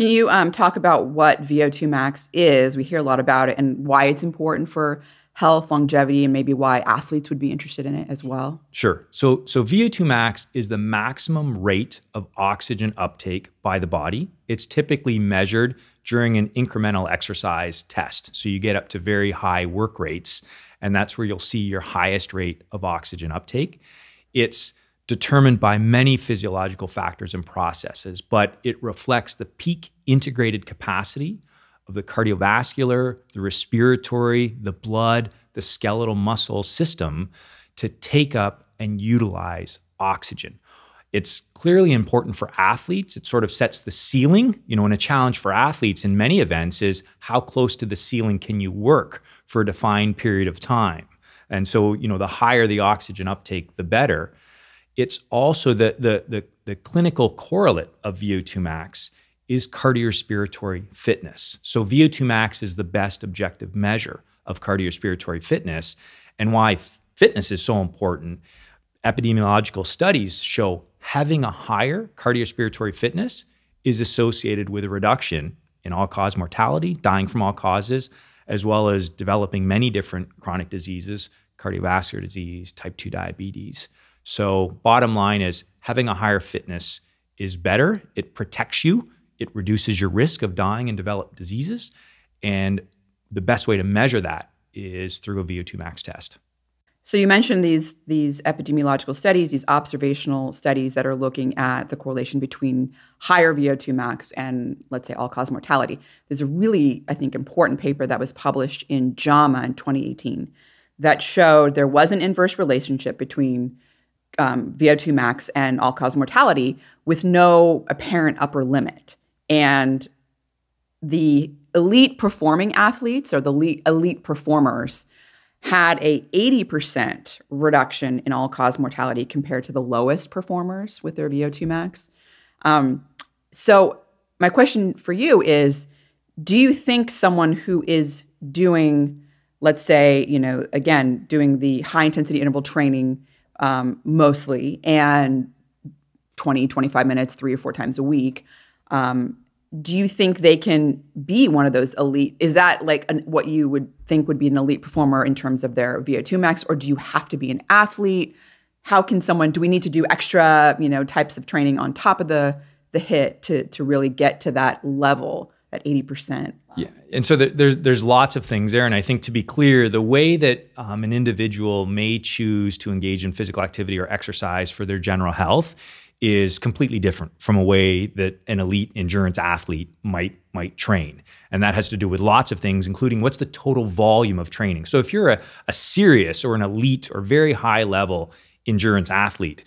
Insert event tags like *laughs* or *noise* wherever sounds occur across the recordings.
Can you um, talk about what VO2 max is? We hear a lot about it and why it's important for health, longevity, and maybe why athletes would be interested in it as well. Sure. So, so VO2 max is the maximum rate of oxygen uptake by the body. It's typically measured during an incremental exercise test. So you get up to very high work rates, and that's where you'll see your highest rate of oxygen uptake. It's determined by many physiological factors and processes, but it reflects the peak integrated capacity of the cardiovascular, the respiratory, the blood, the skeletal muscle system to take up and utilize oxygen. It's clearly important for athletes. It sort of sets the ceiling. You know, and a challenge for athletes in many events is how close to the ceiling can you work for a defined period of time? And so, you know, the higher the oxygen uptake, the better. It's also the, the, the, the clinical correlate of VO2 max is cardiorespiratory fitness. So VO2 max is the best objective measure of cardiorespiratory fitness. And why fitness is so important, epidemiological studies show having a higher cardiorespiratory fitness is associated with a reduction in all cause mortality, dying from all causes, as well as developing many different chronic diseases, cardiovascular disease, type 2 diabetes. So, bottom line is having a higher fitness is better. It protects you, it reduces your risk of dying and develop diseases. And the best way to measure that is through a VO2 max test. So you mentioned these these epidemiological studies, these observational studies that are looking at the correlation between higher VO2 max and let's say all-cause mortality. There's a really I think important paper that was published in JAMA in 2018 that showed there was an inverse relationship between um, VO2 max and all cause mortality with no apparent upper limit. And the elite performing athletes or the elite, elite performers had a 80% reduction in all cause mortality compared to the lowest performers with their VO2 max. Um, so, my question for you is do you think someone who is doing, let's say, you know, again, doing the high intensity interval training um, mostly and 20, 25 minutes, three or four times a week. Um, do you think they can be one of those elite? Is that like an, what you would think would be an elite performer in terms of their VO2 max, or do you have to be an athlete? How can someone? Do we need to do extra, you know, types of training on top of the the HIIT to to really get to that level? At 80%. Yeah. And so there's, there's lots of things there. And I think to be clear, the way that um, an individual may choose to engage in physical activity or exercise for their general health is completely different from a way that an elite endurance athlete might might train. And that has to do with lots of things, including what's the total volume of training. So if you're a, a serious or an elite or very high level endurance athlete,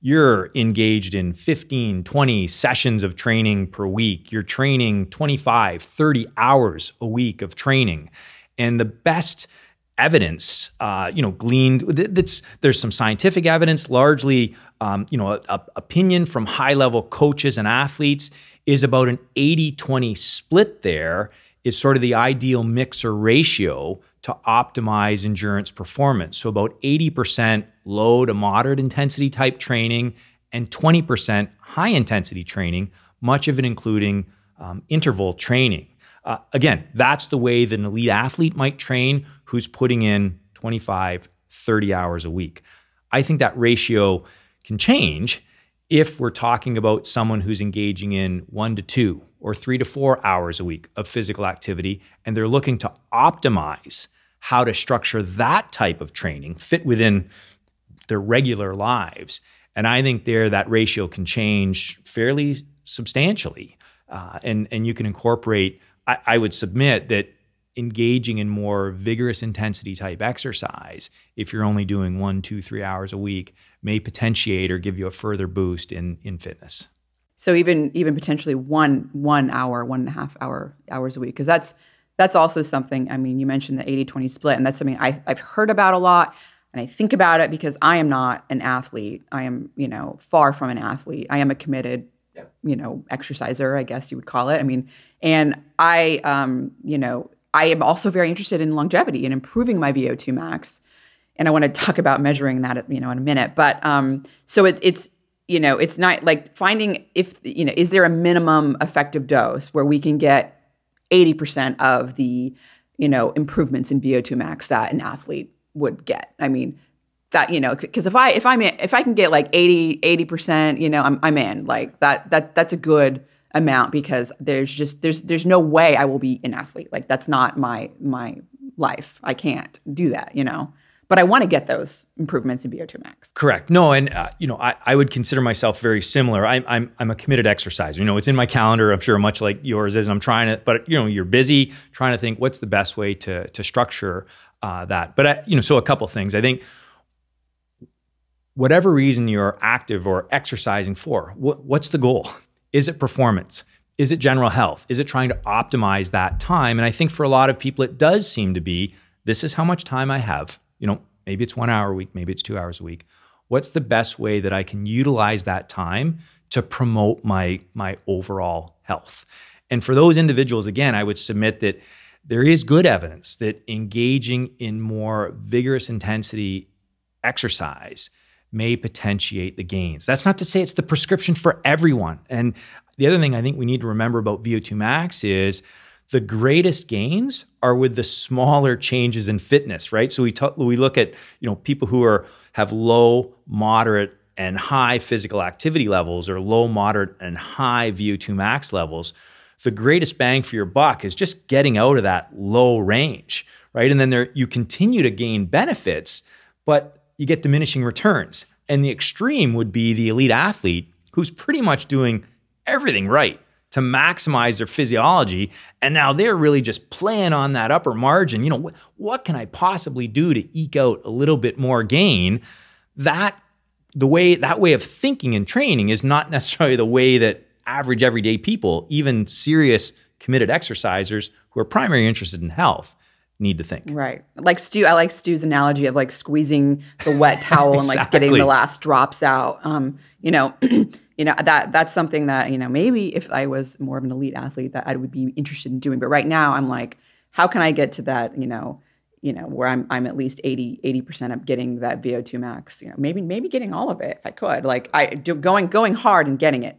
you're engaged in 15, 20 sessions of training per week. You're training 25, 30 hours a week of training. And the best evidence, uh, you know, gleaned, that's, there's some scientific evidence, largely, um, you know, a, a opinion from high level coaches and athletes is about an 80 20 split there is sort of the ideal mix or ratio to optimize endurance performance. So, about 80% low to moderate intensity type training and 20% high intensity training, much of it including um, interval training. Uh, again, that's the way that an elite athlete might train who's putting in 25, 30 hours a week. I think that ratio can change if we're talking about someone who's engaging in one to two or three to four hours a week of physical activity, and they're looking to optimize how to structure that type of training fit within their regular lives. And I think there that ratio can change fairly substantially. Uh, and, and you can incorporate, I, I would submit that engaging in more vigorous intensity type exercise, if you're only doing one, two, three hours a week, may potentiate or give you a further boost in in fitness. So even even potentially one one hour, one and a half hour hours a week, because that's that's also something. I mean, you mentioned the 80-20 split, and that's something I, I've heard about a lot, and I think about it because I am not an athlete. I am, you know, far from an athlete. I am a committed, you know, exerciser, I guess you would call it. I mean, and I, um, you know, I am also very interested in longevity and improving my VO2 max and I want to talk about measuring that, you know, in a minute. But um, so it, it's you know, it's not like finding if you know, is there a minimum effective dose where we can get 80% of the, you know, improvements in VO2 max that an athlete would get. I mean, that you know because if i if i'm in, if i can get like 80 80% you know i'm i'm in like that that that's a good amount because there's just there's there's no way i will be an athlete like that's not my my life i can't do that you know but I want to get those improvements in VO2 max. Correct. No, and uh, you know, I, I would consider myself very similar. I'm I'm I'm a committed exerciser. You know, it's in my calendar. I'm sure much like yours is. And I'm trying to, but you know, you're busy trying to think what's the best way to to structure uh, that. But I, you know, so a couple things. I think whatever reason you're active or exercising for, what, what's the goal? Is it performance? Is it general health? Is it trying to optimize that time? And I think for a lot of people, it does seem to be this is how much time I have you know, maybe it's one hour a week, maybe it's two hours a week. What's the best way that I can utilize that time to promote my my overall health? And for those individuals, again, I would submit that there is good evidence that engaging in more vigorous intensity exercise may potentiate the gains. That's not to say it's the prescription for everyone. And the other thing I think we need to remember about VO2 max is the greatest gains are with the smaller changes in fitness, right? So we talk, we look at you know people who are have low, moderate, and high physical activity levels, or low, moderate, and high VO2 max levels. The greatest bang for your buck is just getting out of that low range, right? And then there you continue to gain benefits, but you get diminishing returns. And the extreme would be the elite athlete who's pretty much doing everything right to maximize their physiology. And now they're really just playing on that upper margin. You know, what, what can I possibly do to eke out a little bit more gain? That the way that way of thinking and training is not *laughs* necessarily the way that average everyday people, even serious committed exercisers who are primarily interested in health, need to think. Right. Like Stu, I like Stu's analogy of like squeezing the wet *laughs* towel exactly. and like getting the last drops out. Um, you know, *clears throat* you know that that's something that you know maybe if I was more of an elite athlete that I would be interested in doing. But right now I'm like, how can I get to that? You know, you know where I'm I'm at least 80 percent of getting that VO2 max. You know, maybe maybe getting all of it if I could. Like I do going going hard and getting it.